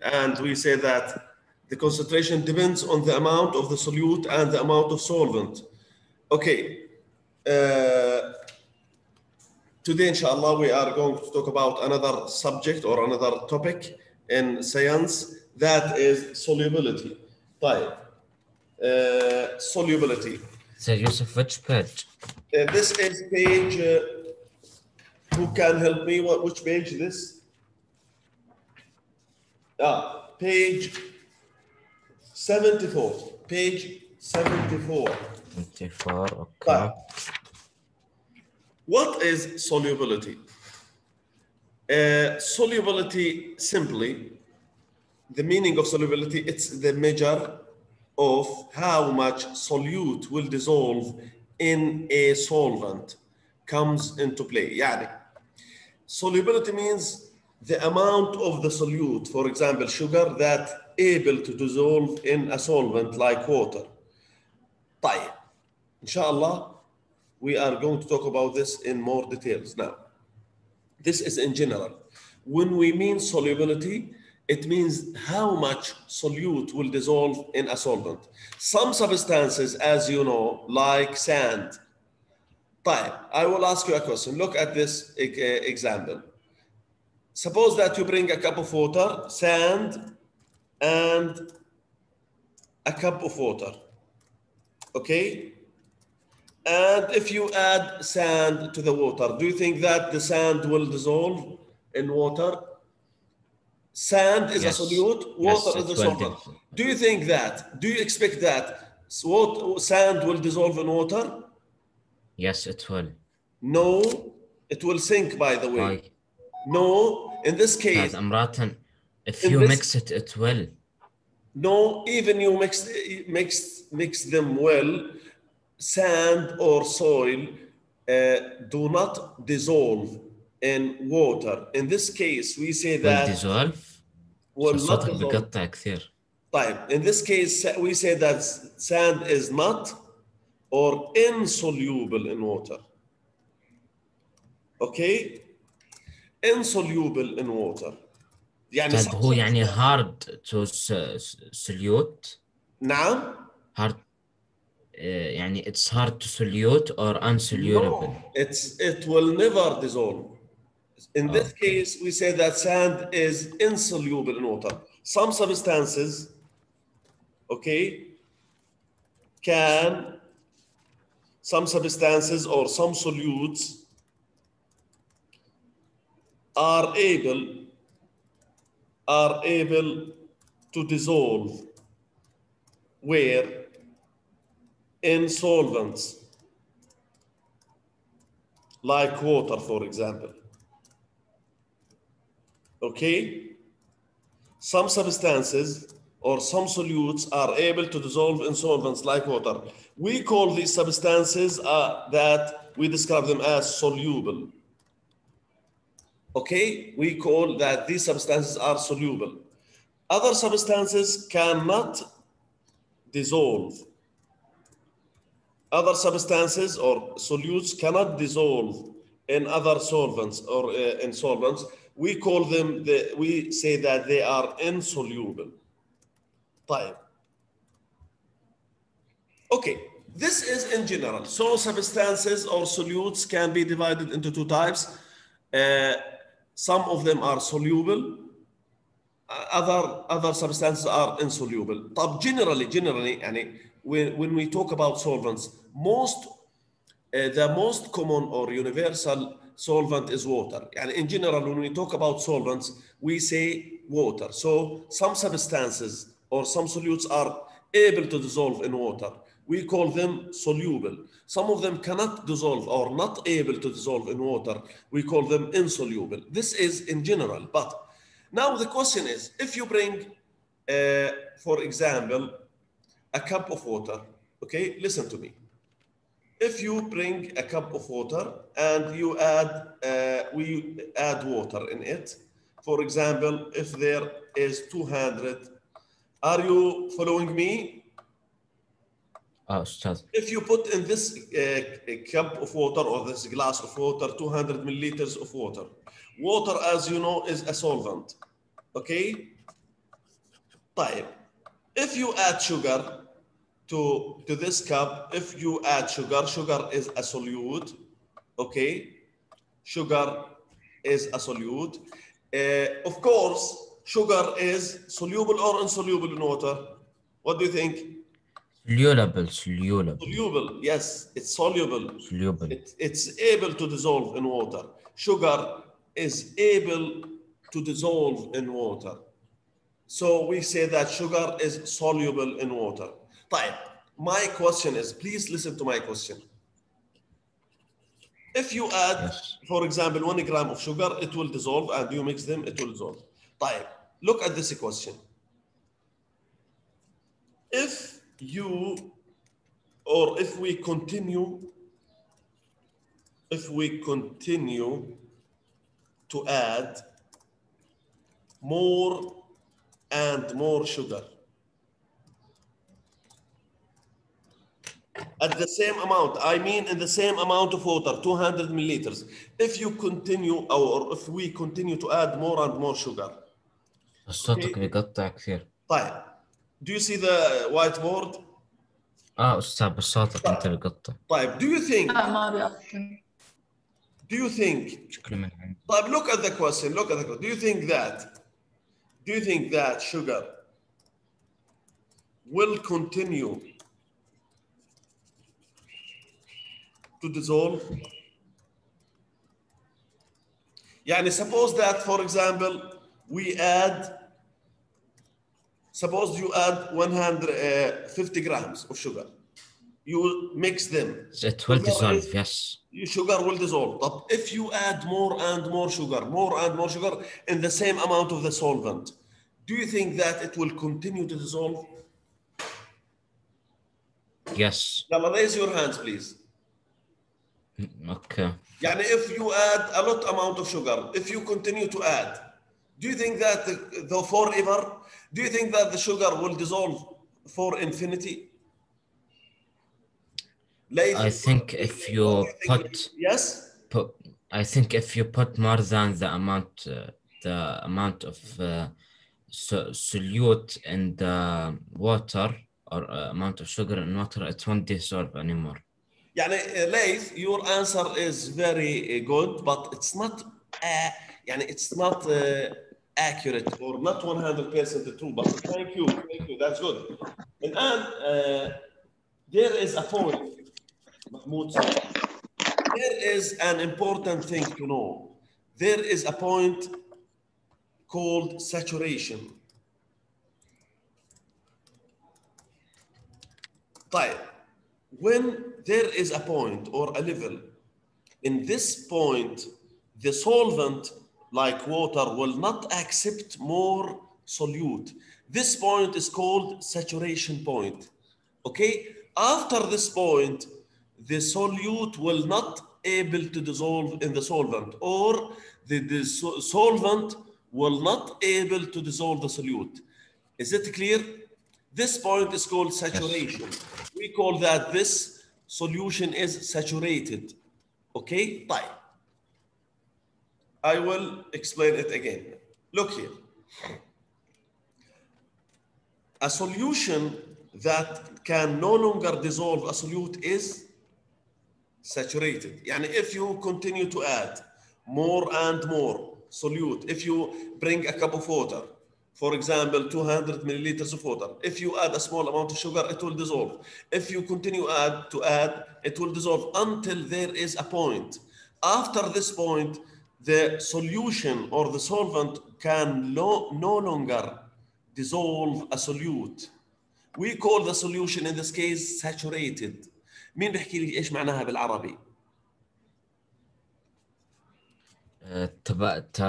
and we say that the concentration depends on the amount of the solute and the amount of solvent. Okay. Uh, today, inshallah, we are going to talk about another subject or another topic in science that is solubility. Type. Uh, solubility. So, Yusuf, which page? Uh, this is page. Uh, who can help me? What, which page this? Ah, page seventy-four. Page seventy-four. 24, okay. Right. What is solubility? Uh, solubility simply, the meaning of solubility, it's the measure of how much solute will dissolve in a solvent comes into play. يعني solubility means the amount of the solute, for example, sugar that able to dissolve in a solvent like water. طيب Inshallah, we are going to talk about this in more details now. This is in general. When we mean solubility, it means how much solute will dissolve in a solvent. Some substances, as you know, like sand. طيب, I will ask you a question. Look at this e- uh, example. Suppose that you bring a cup of water, sand, and a cup of water. Okay? And if you add sand to the water, do you think that the sand will dissolve in water? Sand is Yes. a solute, Yes, water it is a solvent. Do you think that? Do you expect that sand will dissolve in water? Yes, it will. No, it will sink, by the way. Why? No, in this case, هذا امرأة if In you this- mix it, it will. No, even you mix mix mix them well, sand or soil uh, do not dissolve in water. In this case, we say will that dissolve. will So not صوتك dissolve. بقطع كثير. طيب, in this case, we say that sand is not or insoluble in water. Okay, insoluble in water. يعني طيب some- هو يعني hard to s- s- solute. نعم Hard uh, يعني it's hard to solute or unsoluble. No, it's it will never dissolve. In this Okay. case, we say that sand is insoluble in water. Some substances, okay, can some substances or some solutes are able are able to dissolve where in solvents like water, for example. Okay? Some substances or some solutes are able to dissolve in solvents like water. We call these substances uh, that we describe them as soluble Okay? We call that these substances are soluble. Other substances cannot dissolve other substances or solutes cannot dissolve in other solvents or uh, in solvents we call them the, we say that they are insoluble طيب okay this is in general so substances or solutes can be divided into two types Uh, some of them are soluble uh, other other substances are insoluble طب generally generally يعني when, when we talk about solvents most uh, the most common or universal solvent is water يعني in general when we talk about solvents we say water so some substances or some solutes are able to dissolve in water we call them soluble. Some of them cannot dissolve or not able to dissolve in water. We call them insoluble. This is in general but now the question is if you bring uh, for example a cup of water okay listen to me. If you bring a cup of water and you add uh, we add water in it for example if there is 200 are you following me اه استاذ if you put in this uh, a cup of water or this glass of water 200 milliliters of water water as you know is a solvent Okay. طيب. If you add sugar to to this cup, if you add sugar, sugar is a solute. Okay. Sugar is a solute. Uh, of course, sugar is soluble or insoluble in water. What do you think? soluble soluble Soluble. Yes, it's soluble. soluble It, it's able to dissolve in water. Sugar is able to dissolve in water. So we say that sugar is soluble in water. طيب, my question is, please listen to my question. If you add, Yes. for example, one gram of sugar, it will dissolve, and you mix them, it will dissolve. طيب, look at this question. If you, or if we continue if we continue to add more and more sugar at the same amount, I mean in the same amount of water, 200 milliliters. If you continue or if we continue to add more and more sugar, صوتك بيقطع كثير طيب, do you see the whiteboard? اه استاذ بس صوتك انت بيقطع طيب, do you think, لا ما بيأثر do you think شكله من عندي طيب look at the question look at the question do you think that do you think that sugar will continue to dissolve يعني suppose that for example we add suppose you add 150 grams of sugar you mix them it will dissolve yes you- sugar will dissolve. But if you add more and more sugar, more and more sugar in the same amount of the solvent, do you think that it will continue to dissolve? yes Now raise your hands, please. اوكي يعني if you add a lot amount of sugar, if you continue to add, do you think that the, the forever, do you think that the sugar will dissolve for infinity? Laith, I think if you what do think? put yes, put I think if you put more than the amount uh, the amount of uh, so- solute in the water or uh, amount of sugar in water it won't dissolve anymore يعني uh, Laith, your answer is very uh, good, but it's not uh, يعني it's not uh, accurate or not 100% true. But thank you, thank you, that's good. الآن uh, there is a point, Mahmoud said, there is an important thing to know. There is a point called saturation. طيب when there is a point or a level, in this point, the solvent, like water will not accept more solute. This point is called saturation point. Okay, after this point, the solute will not able to dissolve in the solvent or the, the solvent will not able to dissolve the solute. Is it clear? This point is called saturation. Yes. We call that this solution is saturated. Okay, Bye. I will explain it again. Look here. A solution that can no longer dissolve a solute is saturated. يعني if you continue to add more and more solute, if you bring a cup of water, for example, 200 milliliters of water, if you add a small amount of sugar, it will dissolve. If you continue add to add, it will dissolve until there is a point. After this point, the solution or the solvent can no, no longer dissolve a solute. We call the solution in this case saturated. مين بيحكي لي إيش معناها بالعربي؟ آه، تب... ت...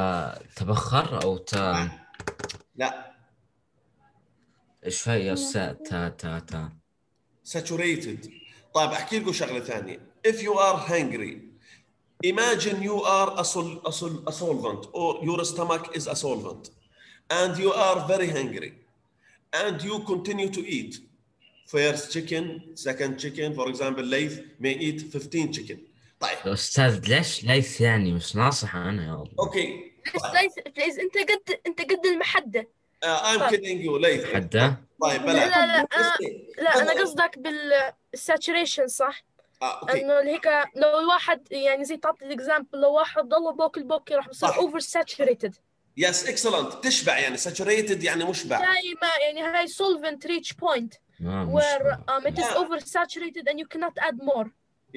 تبخر أو ت لا إيش هي يا ت ت ت saturated. طيب احكي لكم شغله ثانية. If you are hungry, imagine you are a, sol- a, sol- a solvent or your stomach is a solvent and you are very hungry and you continue to eat. First chicken, second chicken, for example, Laith may eat 15 chicken. طيب يا أستاذ ليش ليث يعني مش ناصح أنا يا الله Okay, ليث بليز انت قد انت قد المحدة Uh, I'm طيب. kidding you ليث حده طيب لا بلا لا لا أنا لا أنا قصدك بالساتوريشن صح؟ آه، أوكي. إنه اللي هيك لو الواحد يعني زي تعطي الاكزامبل لو واحد ضل بوكل بوكل راح يصير صح. اوفر ساتوريتد يس اكسلنت تشبع يعني saturated يعني مشبع. زي ما يعني هاي solvent reach point ما مش where um, it is Yeah. over saturated and you cannot add more.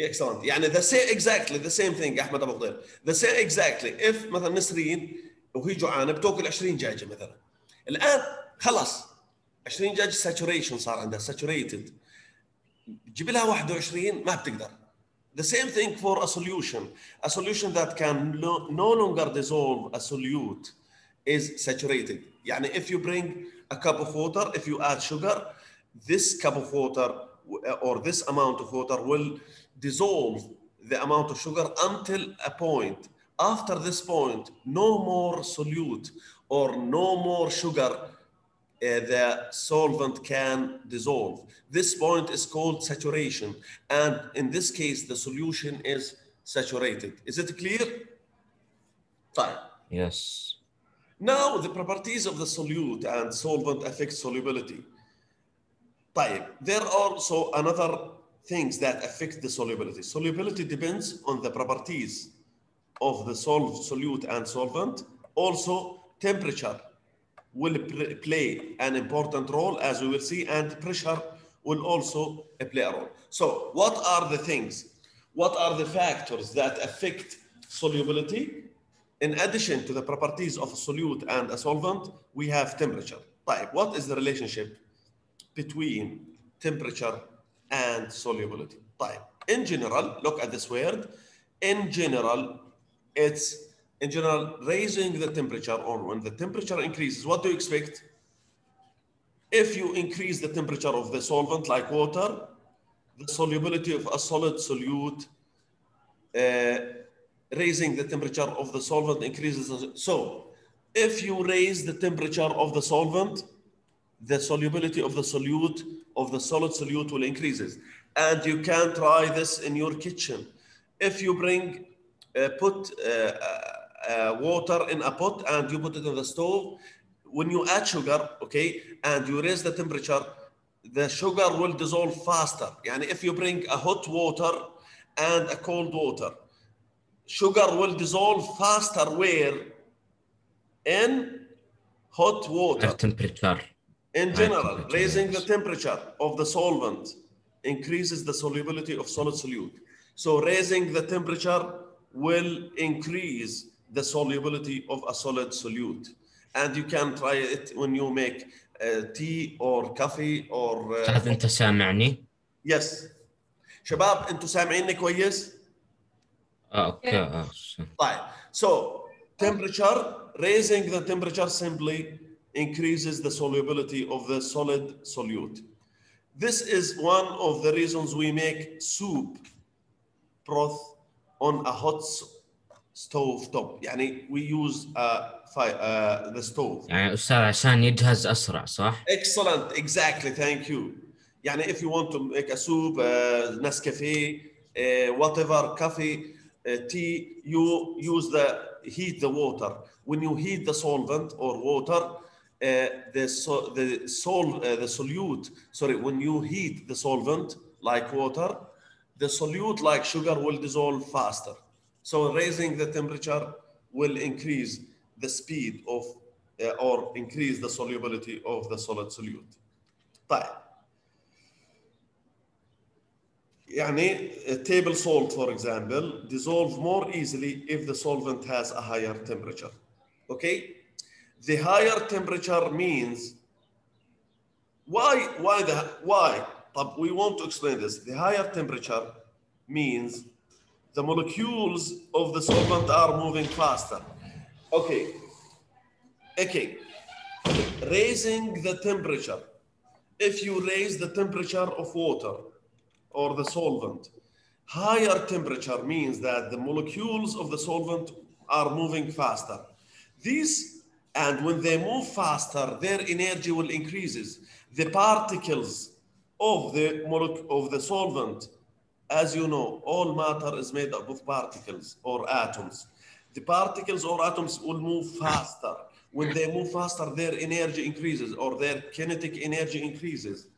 Excellent. يعني the same exactly the same thing أحمد أبو فضيل the same exactly. If مثلا نسرين وهي جوعانة بتاكل 20 دجاجه مثلا. الآن خلاص 20 دجاجه saturation صار عندها saturated. تجيب لها 21 ما بتقدر The same thing for a solution. A solution that can no, no longer dissolve a solute is saturated. يعني if you bring a cup of water, if you add sugar, this cup of water w- or this amount of water will dissolve the amount of sugar until a point. After this point, no more solute or no more sugar uh, the solvent can dissolve. This point is called saturation. And in this case, the solution is saturated. Is it clear? Fine. يس Now, the properties of the solute and solvent affect solubility. طيب, there are also another things that affect the solubility. Solubility depends on the properties of the sol- solute and solvent. Also, temperature will play an important role, as we will see, and pressure will also play a role. So, what are the things? What are the factors that affect solubility? In addition to the properties of a solute and a solvent, we have temperature. Type. What is the relationship between temperature and solubility? Type. In general, look at this word. In general, it's in general raising the temperature or when the temperature increases, what do you expect? If you increase the temperature of the solvent like water, the solubility of a solid solute uh, raising the temperature of the solvent increases. So, if you raise the temperature of the solvent, the solubility of the solute of the solid solute will increases. And you can try this in your kitchen. If you bring, uh, put uh, uh, water in a pot and you put it in the stove, when you add sugar, okay, and you raise the temperature, the sugar will dissolve faster. Yani if you bring a hot water and a cold water, sugar will dissolve faster where? In hot water. Temperature. In general temperature, raising the temperature of the solvent increases the solubility of solid solute. So raising the temperature will increase the solubility of a solid solute and you can try it when you make uh, tea or coffee or uh, هذا انت سامعني؟ yes شباب انتوا سامعيني كويس اه اوكي اه طيب so temperature raising the temperature simply increases the solubility of the solid solute this is one of the reasons we make soup broth on a hot s- stove top يعني we use uh, fi- uh, the stove يعني استاذ عشان يجهز اسرع صح؟ Excellent, exactly. Thank you. Yani, if you want to make a soup, uh, Nescafe, uh, whatever, coffee, uh, tea, you use the heat the water. When you heat the solvent or water, uh, the so, the sol uh, the solute. Sorry, when you heat the solvent like water, the solute like sugar will dissolve faster. So raising the temperature will increase the speed of uh, or increase the solubility of the solid solute. طيب يعني a table salt for example dissolve more easily if the solvent has a higher temperature. Okay? The higher temperature means why why the why طب we want to explain this. The higher temperature means the molecules of the solvent are moving faster. Okay. Okay. Raising the temperature. If you raise the temperature of water or the solvent, higher temperature means that the molecules of the solvent are moving faster. These, and when they move faster, their energy will increases. The particles of the of the solvent, as you know, all matter is made up of particles or atoms. the particles or atoms will move faster. When they move faster, their energy increases or their kinetic energy increases.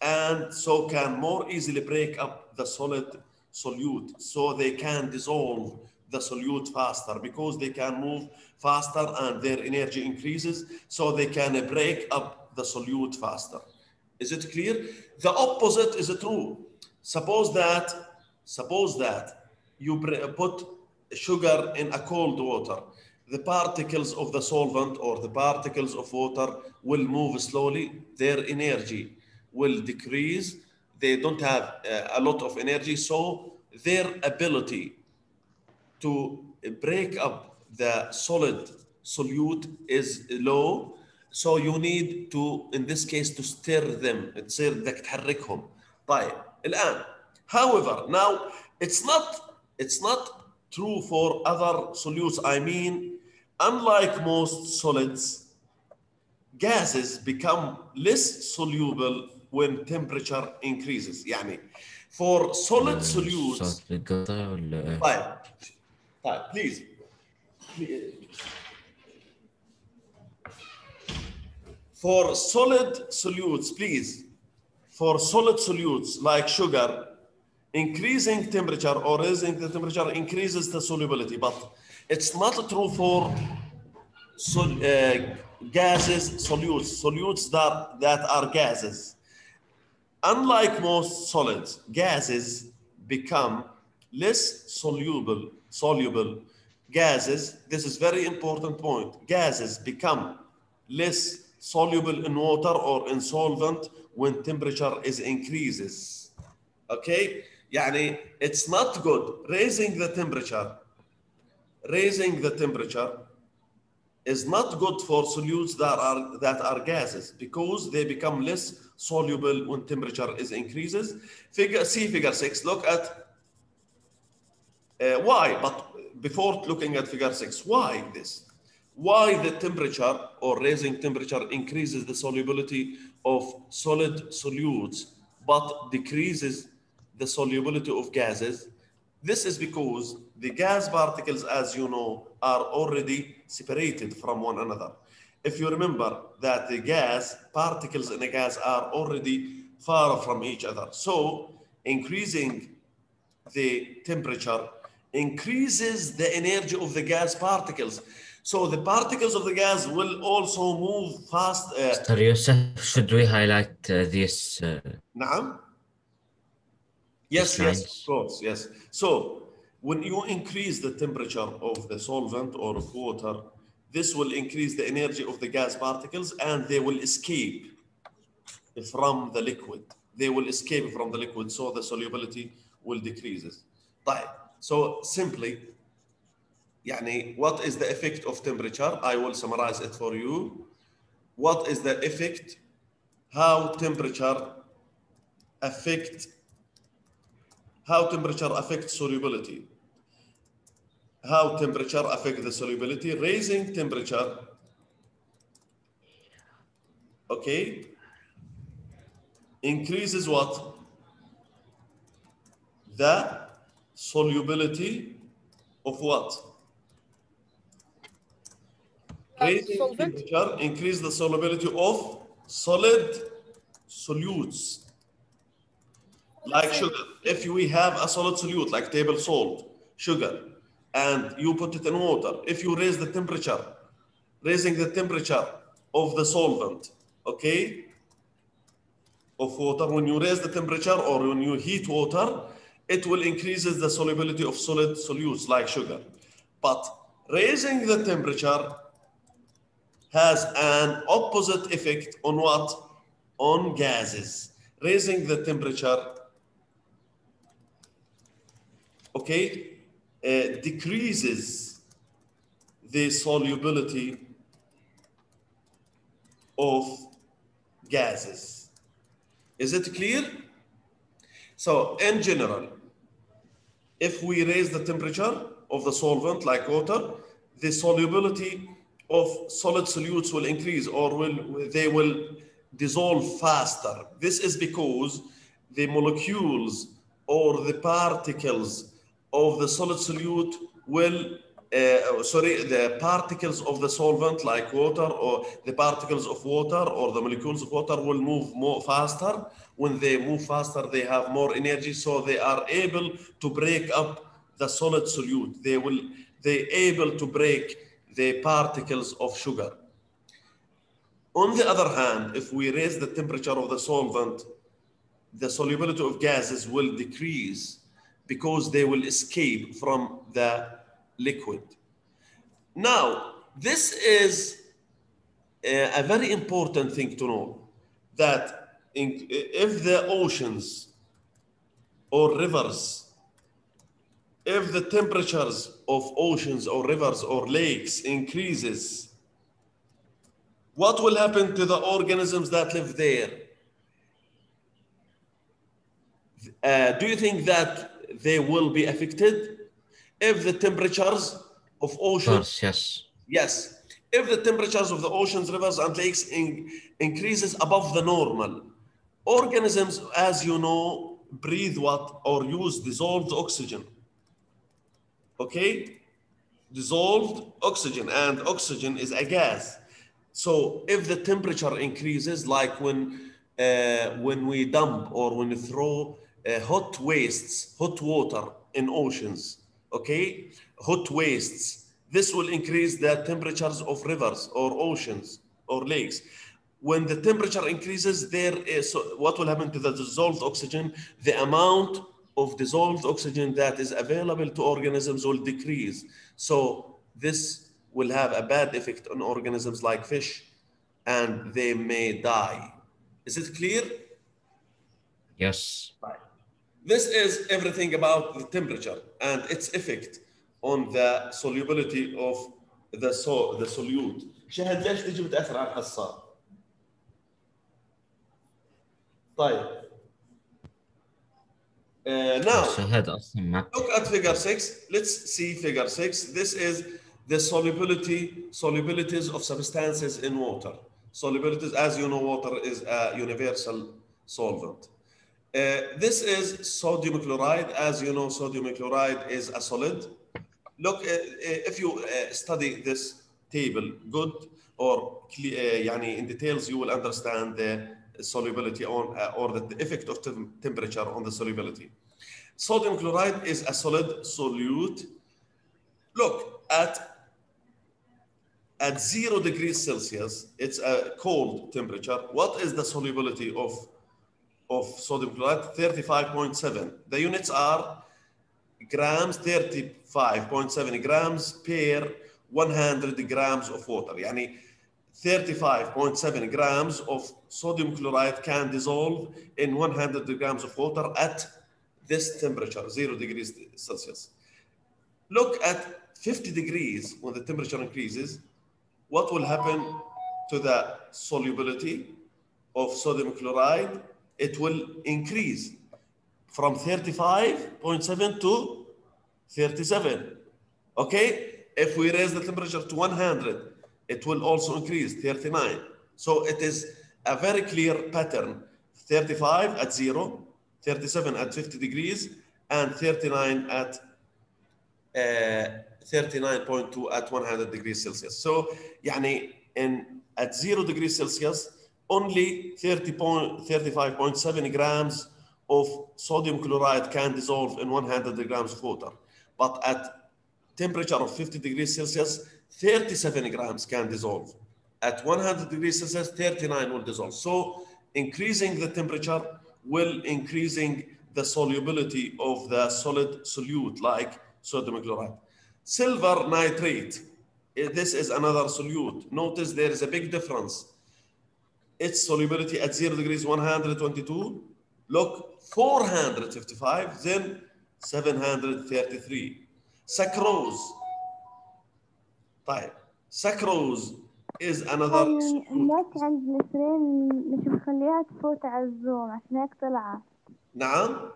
And so can more easily break up the solid solute. So they can dissolve the solute faster because they can move faster and their energy increases. So they can break up the solute faster. Is it clear? The opposite is true. Suppose that, suppose that you br- put sugar in a cold water. The particles of the solvent or the particles of water will move slowly. Their energy will decrease. They don't have uh, a lot of energy, so their ability to break up the solid solute is low so you need to in this case to stir them تصير بدك تحركهم طيب الان however now it's not it's not true for other solutes I mean unlike most solids gases become less soluble when temperature increases يعني for solid solutes صوت بيقطع ولا طيب طيب please for solid solutes please for solid solutes like sugar increasing temperature or raising the temperature increases the solubility. But it's not true for uh, gases solutes solutes that that are gases. Unlike most solids gases become less soluble soluble gases. This is very important point. Gases become less soluble in water or in solvent when temperature is increases okay يعني it's not good raising the temperature raising the temperature is not good for solutes that are that are gases because they become less soluble when temperature is increases figure see figure 6 look at uh, why? But before looking at figure six, why this? Why the temperature or raising temperature increases the solubility of solid solutes but decreases the solubility of gases? This is because the gas particles, as you know, are already separated from one another. If you remember that the gas particles in a gas are already far from each other. So increasing the temperature increases the energy of the gas particles. So the particles of the gas will also move fast. Uh, Mr. Yusuf, should we highlight uh, this? Uh, نعم. Yes, That's yes, nice. of course, yes. So when you increase the temperature of the solvent or of water, this will increase the energy of the gas particles and they will escape from the liquid. They will escape from the liquid, so the solubility will decreases. طيب. So simply, يعني what is the effect of temperature? I will summarize it for you. What is the effect? How temperature affect how temperature affects solubility? How temperature affect the solubility? Raising temperature, okay, increases what? The solubility of what? Raising solvent. temperature increase the solubility of solid solutes like sugar. If we have a solid solute like table salt, sugar, and you put it in water, if you raise the temperature, raising the temperature of the solvent, okay, of water, when you raise the temperature or when you heat water, it will increases the solubility of solid solutes like sugar. But raising the temperature has an opposite effect on what? On gases. Raising the temperature okay, uh, decreases the solubility of gases. Is it clear? So, in general, if we raise the temperature of the solvent like water, the solubility of solid solutes will increase or will they will dissolve faster. This is because the molecules or the particles of the solid solute will uh, sorry, the particles of the solvent like water or the particles of water or the molecules of water will move more faster. When they move faster, they have more energy, so they are able to break up the solid solute. They will they able to break the particles of sugar. On the other hand, if we raise the temperature of the solvent, the solubility of gases will decrease because they will escape from the liquid. Now, this is a, very important thing to know that in, if the oceans or rivers, if the temperatures of oceans or rivers or lakes increases, what will happen to the organisms that live there? Uh, do you think that they will be affected if the temperatures of oceans course, yes. Yes. If the temperatures of the oceans, rivers, and lakes in- increases above the normal, organisms, as you know, breathe what or use dissolved oxygen. Okay? Dissolved oxygen, and oxygen is a gas. So if the temperature increases, like when uh, when we dump or when we throw uh, hot wastes, hot water in oceans, okay, hot wastes, this will increase the temperatures of rivers or oceans or lakes. When the temperature increases, there is so what will happen to the dissolved oxygen? The amount of dissolved oxygen that is available to organisms will decrease. So this will have a bad effect on organisms like fish, and they may die. Is it clear? Yes. This is everything about the temperature and its effect on the solubility of the so the solute. شهد ليش تجي بتاثر على الحصه؟ طيب. uh, now, look at figure 6. Let's see figure 6. This is the solubility, solubilities of substances in water. Solubilities, as you know, water is a universal solvent. Uh, this is sodium chloride. As you know, sodium chloride is a solid. Look, uh, uh if you uh, study this table good or uh, in details, you will understand the solubility on uh, or the effect of tem- temperature on the solubility Sodium chloride is a solid solute. Look at at zero degrees Celsius, it's a cold temperature. What is the solubility of of sodium chloride? 35.7. The units are grams, 35.7 grams per 100 grams of water. يعني 35.7 grams of sodium chloride can dissolve in 100 grams of water at this temperature, zero degrees Celsius. Look at 50 degrees when the temperature increases. What will happen to the solubility of sodium chloride? It will increase from 35.7 to 37. Okay? If we raise the temperature to 100, it will also increase 39. So it is a very clear pattern 35 at zero, 37 at 50 degrees, and 39 at uh, 39.2 at 100 degrees Celsius. So يعني in at 0 degrees Celsius only 30 point, 35.7 grams of sodium chloride can dissolve in 100 grams of water. But at temperature of 50 degrees Celsius, 37 grams can dissolve. At 100 degrees Celsius, 39 will dissolve. So increasing the temperature will increasing the solubility of the solid solute like sodium chloride. Silver nitrate, eh, this is another solute. Notice there is a big difference. Its solubility at 0 degrees 122, look 455, then 733. Sucrose. طيب. is another solute. النت عند نسرين مش مخليها تفوت على الزوم عشان هيك طلعت. نعم.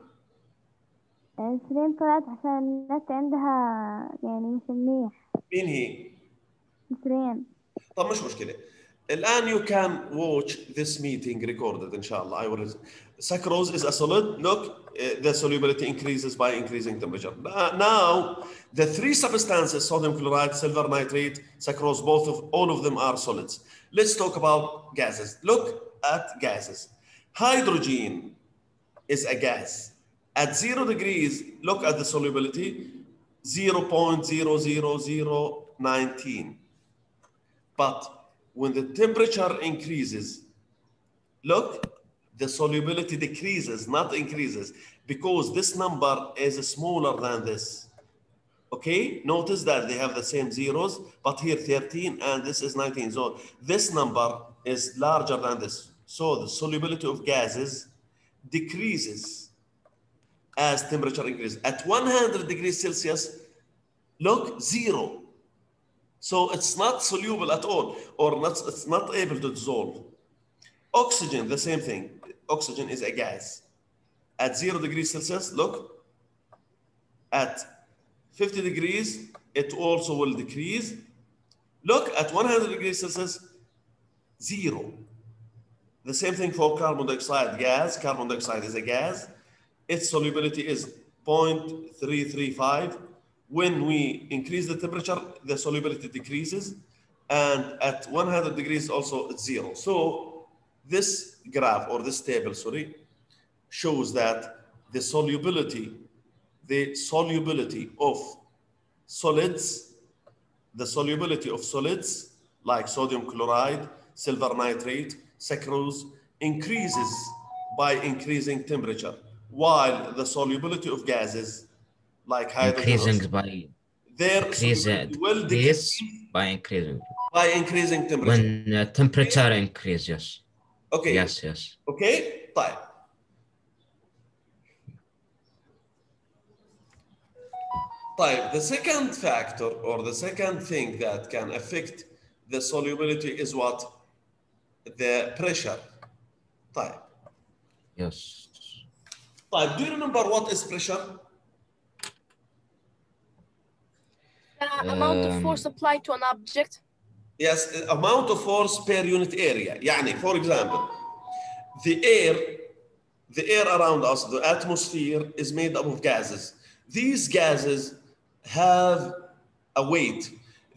نسرين طلعت عشان النت عندها يعني مش منيح. مين هي؟ نسرين طب مش مشكلة. الآن you can watch this meeting recorded inshallah I will sucrose is a solid look uh, the solubility increases by increasing temperature Uh, now the three substances sodium chloride silver nitrate sucrose both of all of them are solids let's talk about gases look at gases hydrogen is a gas at zero degrees look at the solubility 0.00019 but when the temperature increases, look, the solubility decreases, not increases, because this number is smaller than this. Okay, notice that they have the same zeros, but here 13 and this is 19. So this number is larger than this. So the solubility of gases decreases as temperature increases. At 100 degrees Celsius, look, zero. So it's not soluble at all, or not, it's not able to dissolve. Oxygen, the same thing. Oxygen is a gas. At zero degrees Celsius, look, at 50 degrees, it also will decrease. Look, at 100 degrees Celsius, zero. The same thing for carbon dioxide gas. Carbon dioxide is a gas. Its solubility is 0.335 when we increase the temperature, the solubility decreases. And at 100 degrees also it's zero. So this graph or this table, sorry, shows that the solubility, the solubility of solids, the solubility of solids like sodium chloride, silver nitrate, sucrose increases by increasing temperature, while the solubility of gases like hydrogen, increasing by their increase solubility will this decrease by increasing by increasing temperature. when uh, temperature increase yes okay. yes yes Okay. طيب. طيب, the second factor or the second thing that can affect the solubility is what? The pressure. طيب. yes طيب, do you remember what is pressure? The amount of Um, force applied to an object. Yes, amount of force per unit area. يعني, for example, the air, the air around us, the atmosphere is made up of gases. These gases have a weight.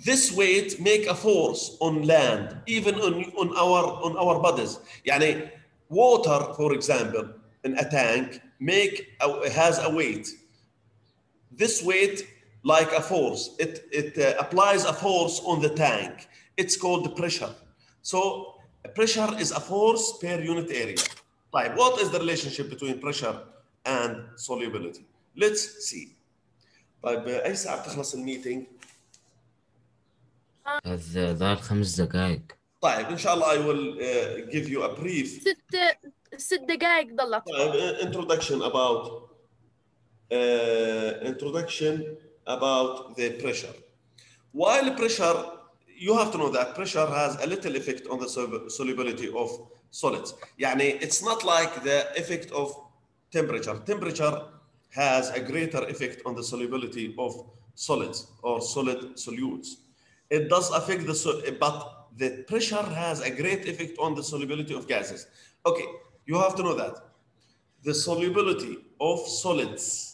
This weight make a force on land, even on, on our on our bodies. يعني, water, for example, in a tank, make a, has a weight. This weight like a force. It, it uh, applies a force on the tank. It's called the pressure. So pressure is a force per unit area. Like what is the relationship between pressure and solubility? Let's see. طيب اي ساعة بتخلص الميتنج؟ هذا ظهر خمس دقائق طيب ان شاء الله I will uh, give you a brief ست ست دقائق ضلت. طيب uh, introduction about uh, introduction about the pressure. While pressure, you have to know that pressure has a little effect on the sol- solubility of solids. يعني it's not like the effect of temperature. Temperature has a greater effect on the solubility of solids or solid solutes. It does affect the, so- but the pressure has a great effect on the solubility of gases. Okay, you have to know that the solubility of solids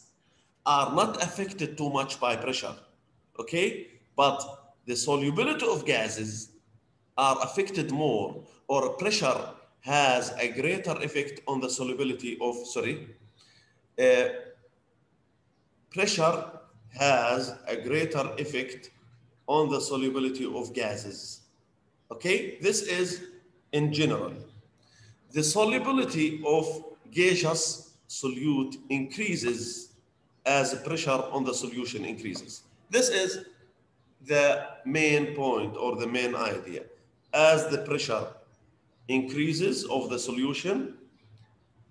are not affected too much by pressure, okay? But the solubility of gases are affected more, or pressure has a greater effect on the solubility of, sorry, uh, pressure has a greater effect on the solubility of gases. Okay, this is in general. The solubility of gaseous solute increases as pressure on the solution increases. This is the main point or the main idea. As the pressure increases of the solution,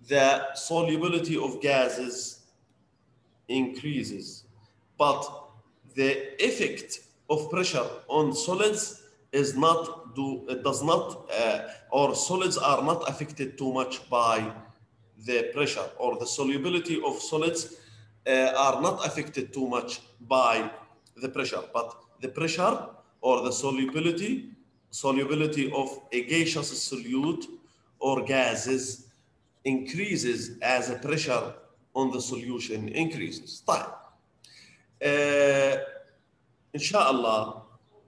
the solubility of gases increases. But the effect of pressure on solids is not do it does not uh, or solids are not affected too much by the pressure or the solubility of solids are not affected too much by the pressure but the pressure or the solubility solubility of a gaseous solute or gases increases as the pressure on the solution increases. طيب. Uh, inshallah,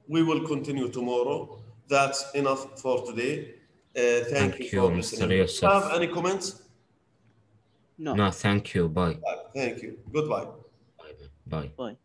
we will continue tomorrow. That's enough for today. Uh, thank, Thank you, you, for Mr. listening. Do you Yusuf. have any comments? No. No, thank you. Bye. Thank you. Goodbye. Bye. Bye.